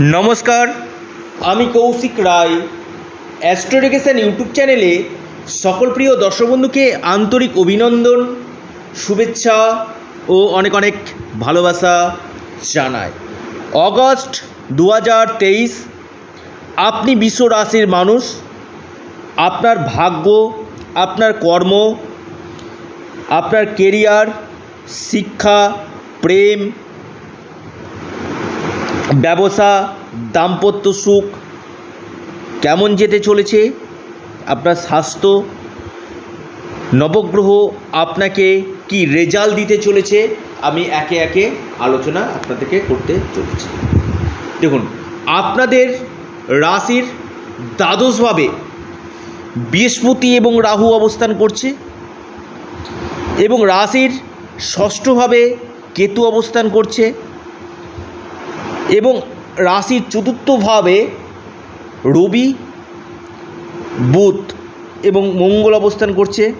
নমস্কার। আমি কৌশিক রায়। অ্যাস্ট্রোডিকেশন ইউটিউব চ্যানেলে সকল প্রিয় দর্শক বন্ধুকে আন্তরিক অভিনন্দন, শুভেচ্ছা ও অনেক অনেক ভালোবাসা জানাই। অগস্ট দু হাজার তেইশ, আপনি বিশ্ব রাশির মানুষ। আপনার ভাগ্য, আপনার কর্ম, আপনার কেরিয়ার শিক্ষা, প্রেম ব্যবসা, দাম্পত্য সুখ কেমন যেতে চলেছে? আপনার স্বাস্থ্য, নবগ্রহ আপনাকে কি রেজাল্ট দিতে চলেছে? আমি একে একে আলোচনা আপনাদেরকে করতে চলেছি। দেখুন, আপনাদের রাশির দ্বাদশভাবে বৃহস্পতি এবং রাহু অবস্থান করছে এবং রাশির ষষ্ঠভাবে কেতু অবস্থান করছে। এবং রাশির চতুর্থভাবে রবি, বুধ এবং মঙ্গল অবস্থান করছে।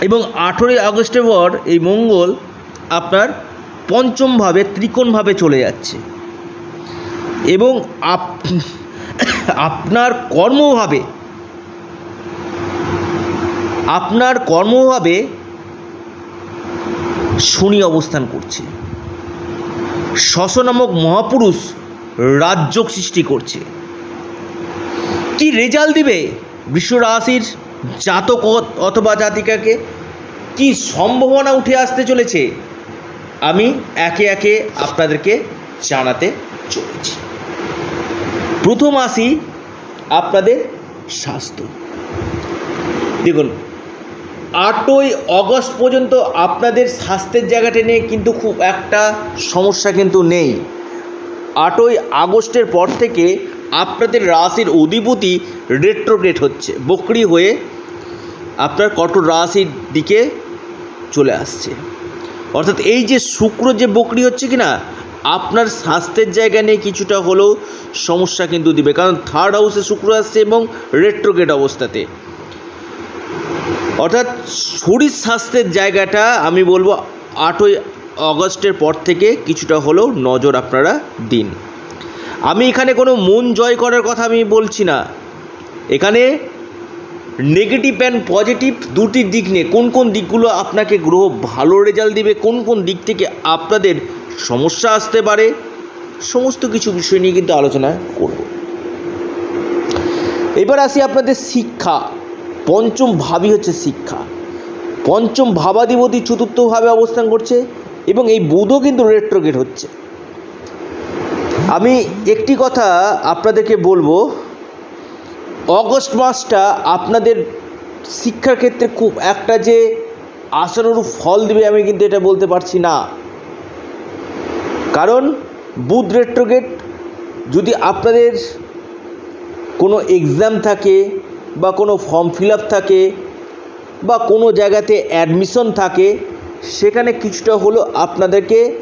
এবং আঠেরোই আগস্টের পর এই মঙ্গল আপনার পঞ্চমভাবে ত্রিকোণভাবে চলে যাচ্ছে। এবং আপ- আপনার কর্মভাবে আপনার কর্মভাবে শনি অবস্থান করছে। শশ নামক মহাপুরুষ রাজ্য সৃষ্টি করছে। কি রেজাল্ট দিবে রাশির জাতক অথবা জাতিকাকে? কি সম্ভাবনা উঠে আসতে চলেছে? আমি একে একে আপনাদেরকে জানাতে চলেছি। প্রথম আসি আপনাদের স্বাস্থ্য। দেখুন আটই অগস্ট পর্যন্ত আপনাদের স্বাস্থ্যের জায়গাটা নিয়ে কিন্তু খুব একটা সমস্যা কিন্তু নেই। আটই আগস্টের পর থেকে আপনাদের রাশির অধিপতি রেট্রোগ্রেট হচ্ছে, বকরি হয়ে আপনার কঠোর রাশির দিকে চলে আসছে। অর্থাৎ এই যে শুক্র যে বকরি হচ্ছে কি না আপনার স্বাস্থ্যের জায়গা নিয়ে কিছুটা হলেও সমস্যা কিন্তু দিবে। কারণ থার্ড হাউসে শুক্র আসছে এবং রেট্রোগ্রেট অবস্থাতে। অর্থাৎ শরীর স্বাস্থ্যের জায়গাটা আমি বলব আটই অগস্টের পর থেকে কিছুটা হলেও নজর আপনারা দিন। আমি এখানে কোনো মন জয় করার কথা আমি বলছি না। এখানে নেগেটিভ অ্যান্ড পজিটিভ দুটি দিক নিয়ে কোন কোন দিকগুলো আপনাকে গ্রহ ভালো রেজাল্ট দিবে, কোন কোন দিক থেকে আপনাদের সমস্যা আসতে পারে, সমস্ত কিছু বিষয় নিয়ে কিন্তু আলোচনা করব। এবার আসি আপনাদের শিক্ষা। পঞ্চম ভাবই হচ্ছে শিক্ষা। পঞ্চম ভাবাধিপতি চতুর্থভাবে অবস্থান করছে এবং এই বুধও কিন্তু রেট্রোগেট হচ্ছে। আমি একটি কথা আপনাদেরকে বলব, অগস্ট মাসটা আপনাদের শিক্ষার ক্ষেত্রে খুব একটা যে আশানুরূপ ফল দেবে আমি কিন্তু এটা বলতে পারছি না। কারণ বুধ রেট্রোগেট যদি আপনাদের কোনো এক্সাম থাকে বা কোনো ফর্ম ফিল থাকে বা কোনো জায়গাতে অ্যাডমিশন থাকে, সেখানে কিছুটা হলো আপনাদেরকে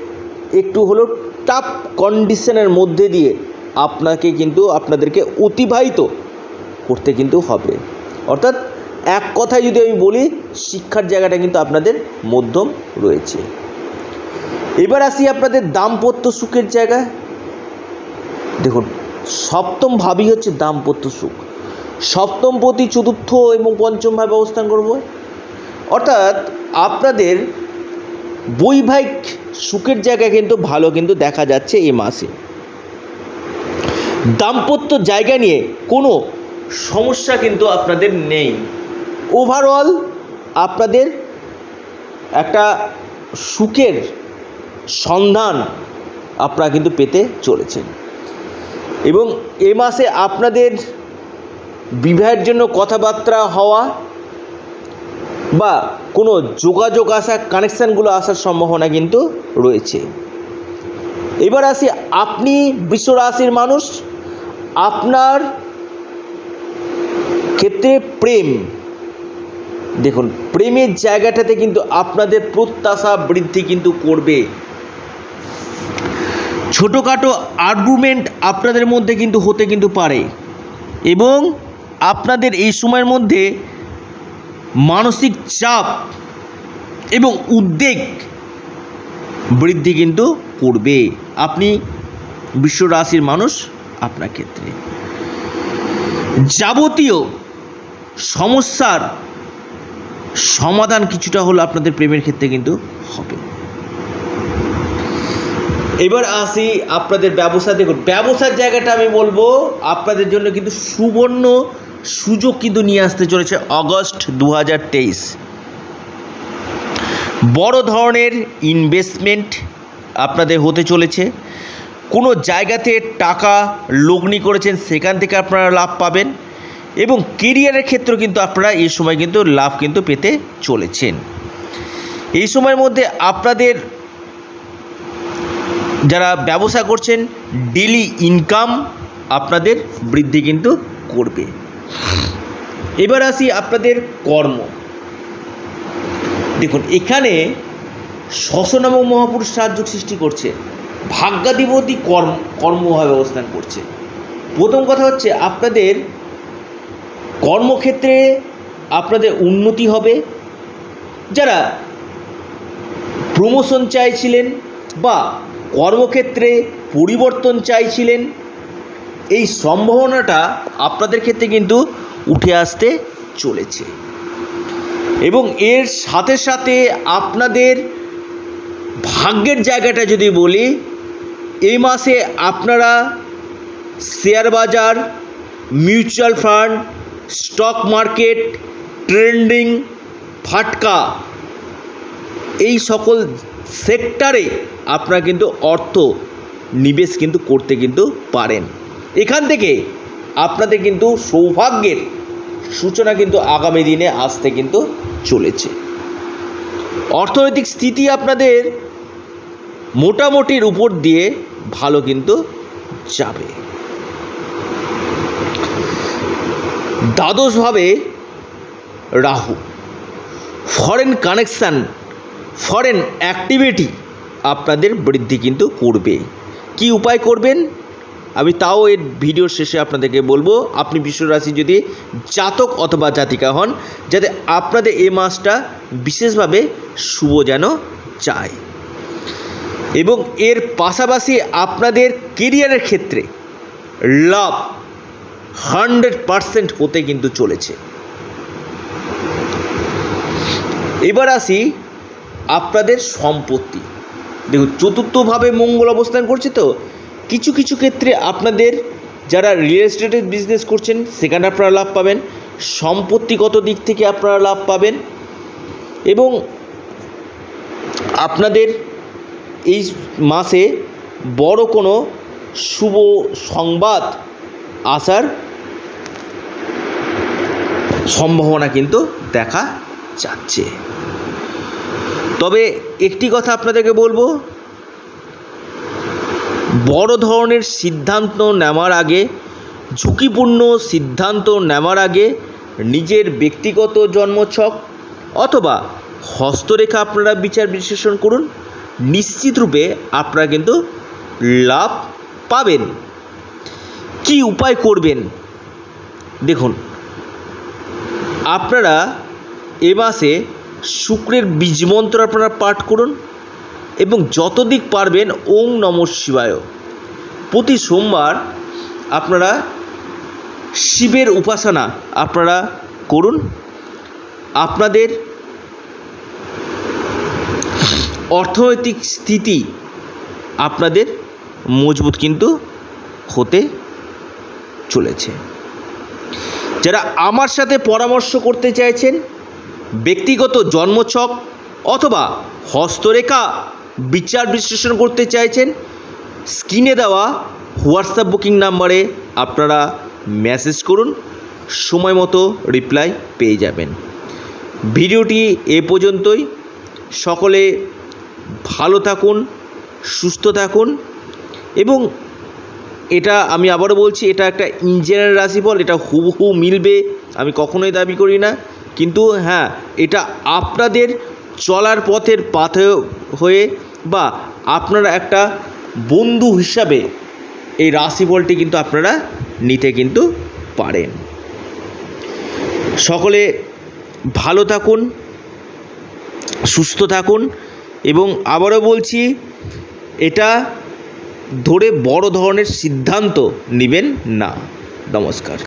একটু হলো টাফ কন্ডিশনের মধ্যে দিয়ে আপনাকে কিন্তু আপনাদেরকে অতিবাহিত করতে কিন্তু হবে। অর্থাৎ এক কথায় যদি আমি বলি, শিক্ষার জায়গাটা কিন্তু আপনাদের মধ্যম রয়েছে। এবার আসি আপনাদের দাম্পত্য সুখের জায়গায়। দেখুন, সপ্তম ভাবই হচ্ছে দাম্পত্য সুখ। সপ্তম প্রতি চতুর্থ এবং পঞ্চম ভাবে অবস্থান করব। অর্থাৎ আপনাদের বৈবাহিক সুখের জায়গা কিন্তু ভালো কিন্তু দেখা যাচ্ছে এই মাসে। দাম্পত্য জায়গা নিয়ে কোনো সমস্যা কিন্তু আপনাদের নেই। ওভারঅল আপনাদের একটা সুখের সন্ধান আপনারা কিন্তু পেতে চলেছেন। এবং এ মাসে আপনাদের বিবাহের জন্য কথাবার্তা হওয়া বা কোনো যোগাযোগ আসা কানেকশানগুলো আসার সম্ভাবনা কিন্তু রয়েছে। এবার আসি, আপনি বিশ্ব রাশির মানুষ, আপনার ক্ষেত্রে প্রেম। দেখুন, প্রেমের জায়গাটাতে কিন্তু আপনাদের প্রত্যাশা বৃদ্ধি কিন্তু করবে। ছোটোখাটো আর্গুমেন্ট আপনাদের মধ্যে কিন্তু হতে কিন্তু পারে। এবং আপনাদের এই সময়ের মধ্যে মানসিক চাপ এবং উদ্বেগ বৃদ্ধি কিন্তু করবে। আপনি বৃষ রাশির মানুষ আপনার ক্ষেত্রে। যাবতীয় সমস্যার সমাধান কিছুটা হলো আপনাদের প্রেমের ক্ষেত্রে কিন্তু হবে। এবার আসি আপনাদের ব্যবসা দেখুন। ব্যবসার জায়গাটা আমি বলব, আপনাদের জন্য কিন্তু সুবর্ণ সুযোগ কিন্তু নিয়ে আসতে চলেছে অগস্ট দু হাজার তেইশ। বড় ধরনের ইনভেস্টমেন্ট আপনাদের হতে চলেছে। কোনো জায়গাতে টাকা লগ্নি করেছেন, সেখান থেকে আপনারা লাভ পাবেন এবং কেরিয়ারের ক্ষেত্রেও কিন্তু আপনারা এই সময় কিন্তু লাভ কিন্তু পেতে চলেছেন। এই সময়ের মধ্যে আপনাদের যারা ব্যবসা করছেন ডেলি ইনকাম আপনাদের বৃদ্ধি কিন্তু করবে। এবার আসি আপনাদের কর্ম। দেখুন, এখানে শশনামক মহাপুরুষ সাহায্য সৃষ্টি করছে। ভাগ্যাধিপতি কর্ম কর্মভাবে অবস্থান করছে। প্রথম কথা হচ্ছে আপনাদের কর্মক্ষেত্রে আপনাদের উন্নতি হবে। যারা প্রমোশন চাইছিলেন বা কর্মক্ষেত্রে পরিবর্তন চাইছিলেন এই সম্ভাবনাটা আপনাদের ক্ষেত্রে কিন্তু উঠে আসতে চলেছে। এবং এর সাথে সাথে আপনাদের ভাগ্যের জায়গাটা যদি বলি, এই মাসে আপনারা শেয়ার বাজার, mutual fund, stock market, trending, ফাটকা, এই সকল সেক্টরে আপনারা কিন্তু অর্থ নিবেশ কিন্তু করতে কিন্তু পারেন। এখান থেকে আপনাদের কিন্তু সৌভাগ্যের সূচনা কিন্তু আগামী দিনে আসতে কিন্তু চলেছে। অর্থনৈতিক স্থিতি আপনাদের মোটামুটির উপর দিয়ে ভালো কিন্তু যাবে। দ্বাদশভাবে Rahu. Foreign connection foreign activity আপনাদের বৃদ্ধি কিন্তু করবে। কি উপায় করবেন? আমি তাও এর ভিডিও শেষে আপনাদেরকে বলব, আপনি বিশ্বরাশি যদি জাতক অথবা জাতিকা হন, যাতে আপনাদের এই মাসটা বিশেষভাবে শুভ যেন চায়। এবং এর পাশাপাশি আপনাদের কেরিয়ারের ক্ষেত্রে লাভ হান্ড্রেড পারসেন্ট হতে কিন্তু চলেছে। এবার আসি আপনাদের সম্পত্তি। দেখুন, চতুর্থভাবে মঙ্গল অবস্থান করছে তো কিছু কিছু ক্ষেত্রে আপনাদের যারা রিয়েল এস্টেটের বিজনেস করছেন, সেখানে আপনারা লাভ পাবেন। সম্পত্তিগত দিক থেকে আপনারা লাভ পাবেন। এবং আপনাদের এই মাসে বড় কোনো শুভ সংবাদ আসার সম্ভাবনা কিন্তু দেখা যাচ্ছে। তবে একটি কথা আপনাদেরকে বলব বড় ধরনের সিদ্ধান্ত নেওয়ার আগে, ঝুঁকিপূর্ণ সিদ্ধান্ত নেওয়ার আগে নিজের ব্যক্তিগত জন্মছক অথবা হস্তরেখা আপনারা বিচার বিশ্লেষণ করুন। নিশ্চিত রূপে আপনারা কিন্তু লাভ পাবেন। কি উপায় করবেন? দেখুন, আপনারা এ মাসে শুক্রের বীজ বীজমন্ত্র আপনারা পাঠ করুন। এবং যত দিক পারবেন ওং নম শিবায়। প্রতি সোমবার আপনারা শিবের উপাসনা আপনারা করুন। আপনাদের অর্থনৈতিক স্থিতি আপনাদের মজবুত কিন্তু হতে চলেছে। যারা আমার সাথে পরামর্শ করতে চাইছেন, ব্যক্তিগত জন্মছক অথবা হস্তরেখা বিচার বিশ্লেষণ করতে চাইছেন, স্ক্রিনে দেওয়া হোয়াটসঅ্যাপ বুকিং নাম্বারে আপনারা মেসেজ করুন, সময় মতো রিপ্লাই পেয়ে যাবেন। ভিডিওটি এ পর্যন্তই। সকলে ভালো থাকুন, সুস্থ থাকুন এবং এটা আমি আবারও বলছি, এটা একটা ইঞ্জিনিয়ার রাশিফল, এটা হুবহু মিলবে, আমি কখনোই দাবি করি না। কিন্তু হ্যাঁ এটা আপনাদের চলার পথের পাথে হয়ে বা আপনারা একটা বন্ধু হিসাবে এই রাশিফলটি কিন্তু আপনারা নিতে কিন্তু পারেন। সকলে ভালো থাকুন, সুস্থ থাকুন এবং আবারও বলছি, এটা ধরে বড় ধরনের সিদ্ধান্ত নেবেন না। নমস্কার।